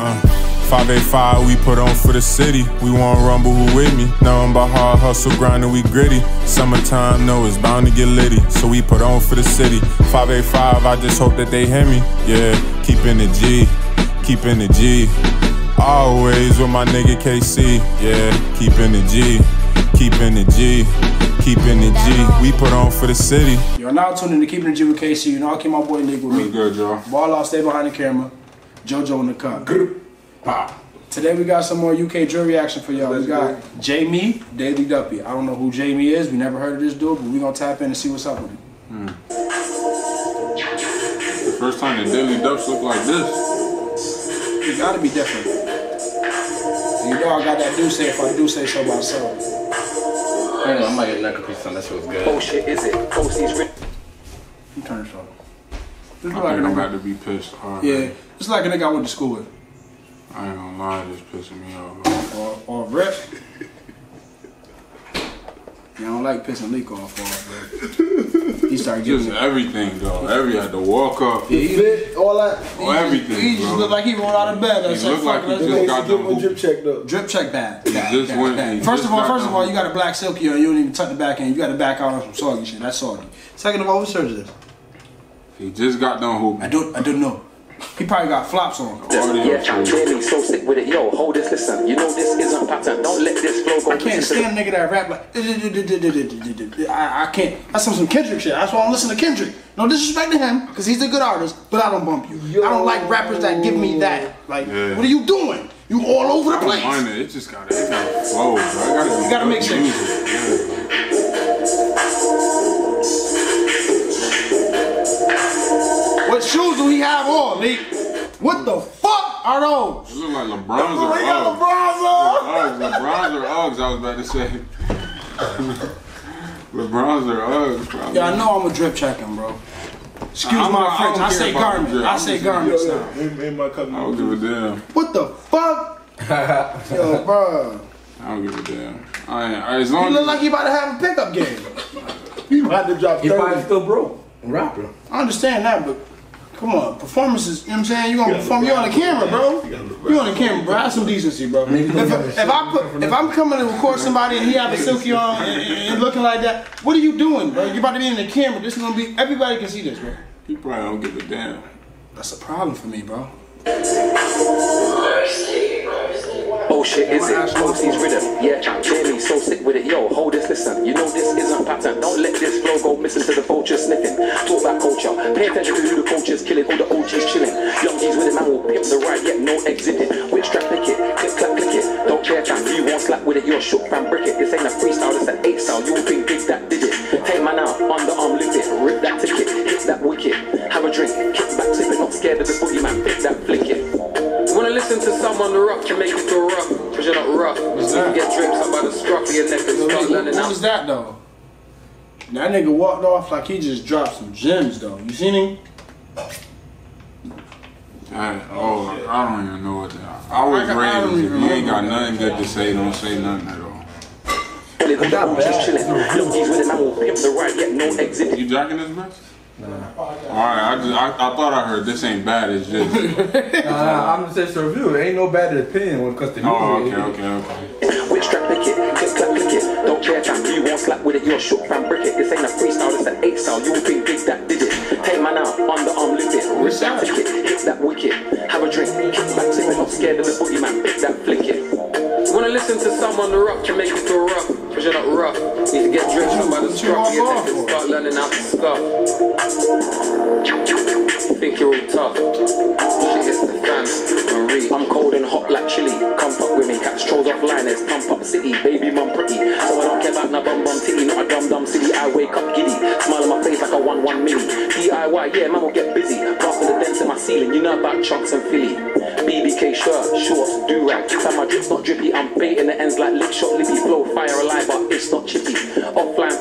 Uh, 585, we put on for the city. We want rumble, who with me? Nothing but hard hustle, grinding, we gritty. Summertime, no, it's bound to get litty. So we put on for the city. 585, I just hope that they hear me. Yeah, keeping the G, keeping the G. Always with my nigga KC. Yeah, keeping the G, keeping the G. Keeping the G, we put on for the city. You're now tuning to Keeping the G with KC. You know, I keep my boy Legal with me. good, y'all? Ball off, stay behind the camera. JoJo in the cut. Today we got some more UK jury action for y'all. We got Jme Daily Duppy. I don't know who Jamie is. We never heard of this dude, but we gonna tap in and see what's up with him. The first time the Daily Ducks look like this. It gotta be different. You know I got that do say if I do say so myself. I don't know, I might get like a piece of that shit was good. Oh shit, is it? Oh, Posties written. You turn this off. This I like think I'm about to be pissed hard. Yeah, it's like a nigga I went to school with. I ain't gonna lie, this pissing me off. Or, or Rip. Yeah, I don't like pissing leak off off, but he started Just getting everything, though. Every had to walk up. Yeah, he, all that. Oh, everything, He just bro. looked like he rolled out of bed. I He said, looked like he just let's got go. them Get drip hoop- checked up. Drip check bad. Bad, just bad, went- bad. First just of all, first of all, you got a black silky on. You don't even tuck the back end. You got to back out on some soggy shit. That's soggy. Second of all, what shirt is this? He just got done I don't. I don't know. He probably got flops on. Audio Yeah, can't shit. hear me, so stick with it. Yo, hold this, listen. You know this isn't pattern. Don't let this flow go. I can't stand a nigga that rap like. I, I can't. That's some, some Kendrick shit. That's why I don't listen to Kendrick. No disrespect to him, because he's a good artist, but I don't bump you. I don't like rappers that give me that. Like, Yeah. what are you doing? You all over the I don't place. mind it. It just gotta, it gotta flow, bro. It gotta You gotta make sense. Yeah. On, Lee? What the fuck are those? It look like LeBron's or Uggs. LeBron's on. Uggs, LeBron's or Uggs, I was about to say. LeBron's or Uggs, probably. Yeah, I know I'm a drip checking, bro. Excuse I'm my not- I French. don't I, say about the garment. drip. I I'm say just- garments now. yo, ain't my cousin. I don't give a damn. What the fuck? Yo, bro. I don't give a damn. I ain't, as He you look as like you about to have a pickup game. You had to drop He probably 30. still broke. Rapper. I understand that, but come on, performances. You know what I'm saying? You gonna perform? You on the camera, bro. You on the camera, bro. Have some decency, bro. If, if I put, if I'm coming to record somebody and he have a silky on and, and- and looking like that, what are you doing, bro? You're about to be in the camera. This is gonna be everybody can see this, bro. he probably don't give a damn. That's a problem for me, bro. Oh shit, is it? Posties rhythm. Yeah, can't me, so sick with it. Yo, hold this, listen. You know this isn't pattern. Don't let this flow go missing to the vulture sniffing. Talk about culture. Pay attention to who the culture's killing. All the OGs chilling. Young G's with it, man will pimp the ride, yet no exhibit. Which strap pick it? Click, clap, click it. Don't care, champ. You won't slap with it. You're shook, fam, brick it. This ain't a freestyle, this an eight style. You will think big that did it. Hey man out, underarm lift it. Rip that ticket. Hit that wicket. Have a drink. Kick back, slip it. Not scared of the boogie man. Pick that, flick it. Wanna listen to someone rough, you make it feel rough, cause you're not rough. You get drips up by the scruff of your neck and start learning out. that though? That nigga walked off like he just dropped some gems though. You seen him? I, oh, I don't even know what to. I was I- I raised. If you ain't got remember. nothing good to say, don't say nothing at all. All the OGs chilling. Young G's with it, man will pimp the ride, yet no exhibit. You jacking this bitch? All right, I, just, I, I thought I heard this ain't bad. It's just. Nah, nah, I'm just saying it's a review. There ain't no bad opinion when it comes to music. Oh, okay, okay, okay. Which strap pick it, click clap click it. Don't care, slap with it. You're shook, fam, brick it. This ain't a freestyle, this an eight style. You will think big that did it. Hey man out, underarm lift it. Rip that ticket, hit that wicket. Have a drink, kick back, slip it. Not scared of the boogie man. Pick that, flick it. Wanna listen to someone rough, you make it feel rough, cause you're not rough. Need to get up by the scruff neck and start learning how to scuff. Think you're all tough. Shit hits the fan. Marie. I'm cold and hot like chili. Come fuck with me. Catch trolls offline. It's pump up city. Baby mum pretty. So I don't care about no bum I wake up giddy. Smile on my face like a one one mini. DIY. Yeah, man will get busy. Blasting the dents in my ceiling. You know about chunks and Philly. BBK shirt, shorts, do rag. Time my drip's not drippy. I'm baiting the ends like lip shot lippy. Flow fire alive, but it's not chippy. Offline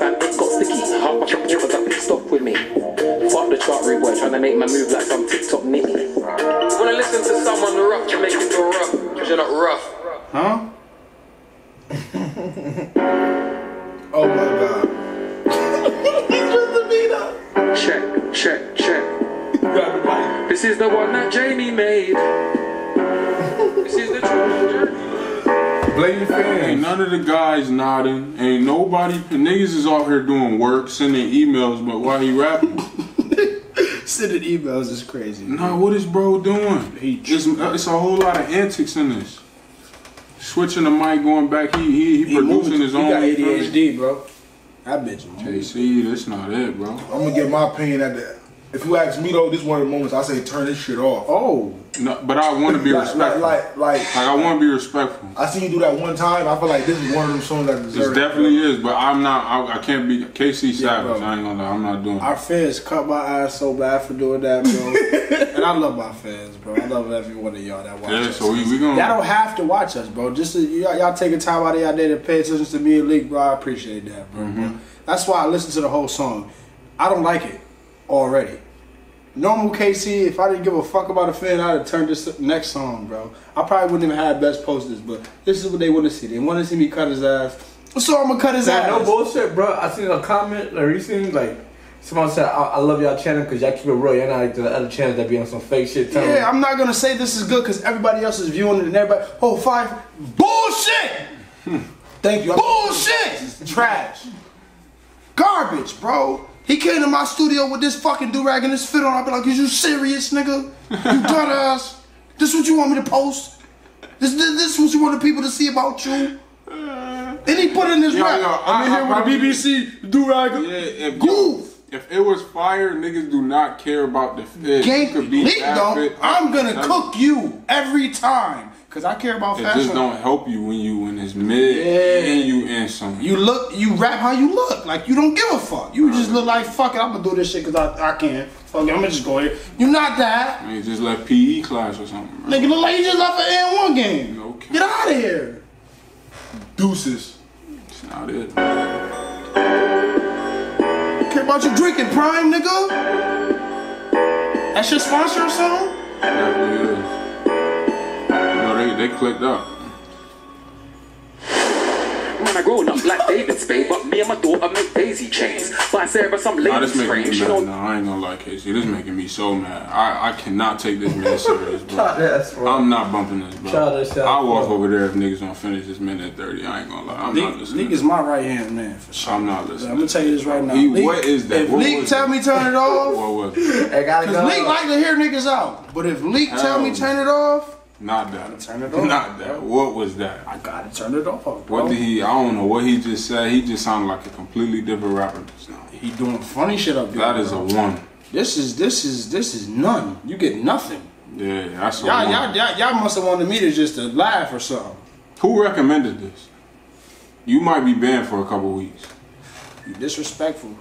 Check, check, check. Grab the mic. This is the the one that Jme made. this is the truth. Blame your Ain't none of the guys nodding. Ain't nobody. Niggas is out here doing work, sending emails, but why he rapping? Sending emails is crazy. nah, what is bro doing? He- it's, uh, it's a whole lot of antics in this. Switching the mic, going back. He he, he, He producing moved. his He own. got you feel? ADHD, bro. That bitch. moved. JC, that's not it, bro. I'm gonna get my opinion at the. If you ask me though, this one of the moments I say turn this shit off. Oh, No, but I want to be Like, like, respectful. Like, like, like, I want to be respectful. I seen you do that one time. I feel like this is one of them songs that This deserve. definitely is, but I'm not. I, I can't be KC Savage. bro. I ain't gonna lie. I'm not doing. our it. fans cut my ass so bad for doing that, bro. and I love my fans, bro. I love every one of y'all that watch Yeah, us. so we we gonna. Y'all don't have to watch us, bro. Just to, y'all, y'all taking time out of y'all day to pay attention to me and Leak, bro. I appreciate that, bro. Mm-hmm. That's why I listen to the whole song. I don't like it already. Normal KC, if I didn't give a fuck about a fan, I'd have turned this next song, bro. I probably wouldn't even have best posters, but this is what they want to see. They want to see me cut his ass. So I'm gonna cut his Nah, ass. no bullshit, bro. I seen a comment like recently, like someone said, "I, I love y'all channel because y'all keep it real. You're not like the other channels that be on some fake shit." telling Yeah, I'm not gonna say this is good because everybody else is viewing it and everybody. Oh, five bullshit, Thank you. bullshit, trash, garbage, bro. He came to my studio with this fucking do rag and this fit on. I'd be like, "Is you serious, nigga? You dumbass? This what you want me to post? This this, this what you want the people to see about you?" Uh, and he put in his Yo, rap. yo, I'm in here I with the BBK do rag. Yeah, if, Goof. if it was fire, niggas do not care about the fit. You Gang, could be leak though. fit. I'm gonna cook you every time because I care about It fashion. just don't help you when you in this mid Yeah. and you in something. You look, you rap how you look. Like you don't give a fuck. You just look like fuck it. I'm gonna do this shit because I, I can. Fuck it, I'm gonna just go here. You not that. Man, just left PE class or something. Bro. Nigga look like you just left an And1 game. Okay. Get out of here. Deuces. It's not it. Care about you drinking prime, nigga. That's your sponsor or something? Definitely is. No, they they clicked up. Man, I grown up like David Spade, but me and my daughter make daisy chains. Buy Sarah some Nah, ladies this making frame. me mad. don't No, I ain't gonna lie, KC. This is making me so mad. I, I cannot take this man serious, bro. That's bro. I'm not bumping this, bro. Shout out I'll walk bro. over there if niggas don't finish this minute 30. I ain't gonna lie. I'm not listening. Leak is my right hand man for sure. I'm not listening. I'm gonna tell you this right now. He- Leak, what is that? If What Leak tell it? me turn it off, What was it? I gotta cause go. Leak like to hear niggas out. But if Leak tell me turn it off, Not that. Turn it off. Not that. What was that? I gotta turn it off. Bro. What did he? I don't know what he just said. He just sounded like a completely different rapper just now. He doing funny shit up there. That is a one. This is this is this is none. You get nothing. Yeah, that's a Y'all one. y'all y'all, y'all must have wanted me to just to laugh or something. Who recommended this? You might be banned for a couple weeks. You disrespectful.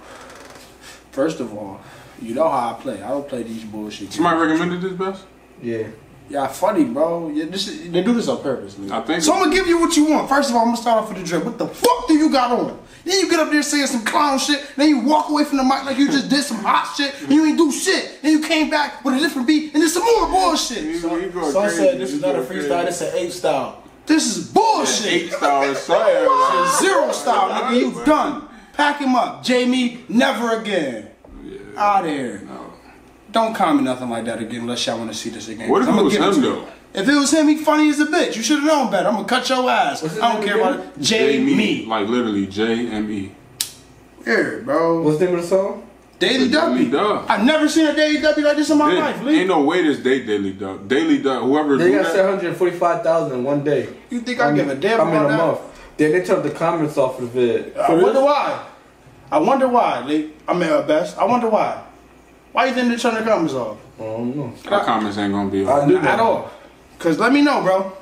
First of all, you know how I play. I don't play these bullshit. Somebody recommended this, best? Yeah. Y'all funny, bro. Yeah, this is, they do this on purpose. Lee. I think- So I'm gonna give you what you want. First of all, I'm gonna start off with the drip. What the fuck do you got on? Then you get up there saying some clown shit. Then you walk away from the mic like you just did some hot shit. And you ain't do shit. And you came back with a different beat and then some more bullshit. You go Son crazy. said this is not a freestyle, this is an eight style. This is bullshit. Eight style is fire. Zero style, nigga. You done. Pack him up. Jme, never again. Out of here. Don't call me nothing like that again unless y'all want to see this again. What if I'ma it was give him to you. though? If it was him, he funny as a bitch. You should have known better. I'm gonna cut your ass. I don't care again? about it. J me. Like literally J M E. Here, bro. What's the name of the song? Daily Daily Dub. I've never seen a Daily W like this in my There- life, Lee. Ain't no way this day Daily Dub. Daily Dub. Whoever They got that. 745,000 in one day. You think I give a damn I'm in a that? month. Then they took the comments off of it. I wonder why. I wonder why, Lee. I mean, at best. I wonder why. Why you think they turn the comments off? I don't know. Our comments ain't gonna be I do At all. Cause let me know, bro.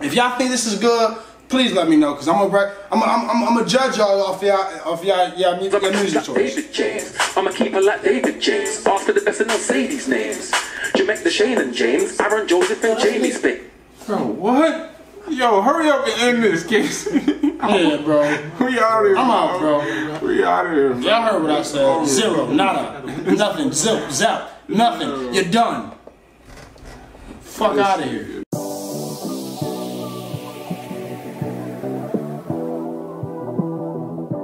If y'all think this is good, please let me know. Cause I'm gonna, I'm, I'm, I'm, I'm gonna judge y'all off y'all, off y'all, y'all, mu- I'm your a music like choice. David James. I'm a keeper like David James. After the best, and I'll say these names. Jamaica Shane and James, Aaron Joseph and Jamie Spit. Bro, what? Yo, hurry up and end this case. Yeah, bro. we out here. I'm out, bro. We out here. Y'all heard what I said. Zero, nada, nothing, zip, zap, nothing. You're done. Fuck out of here.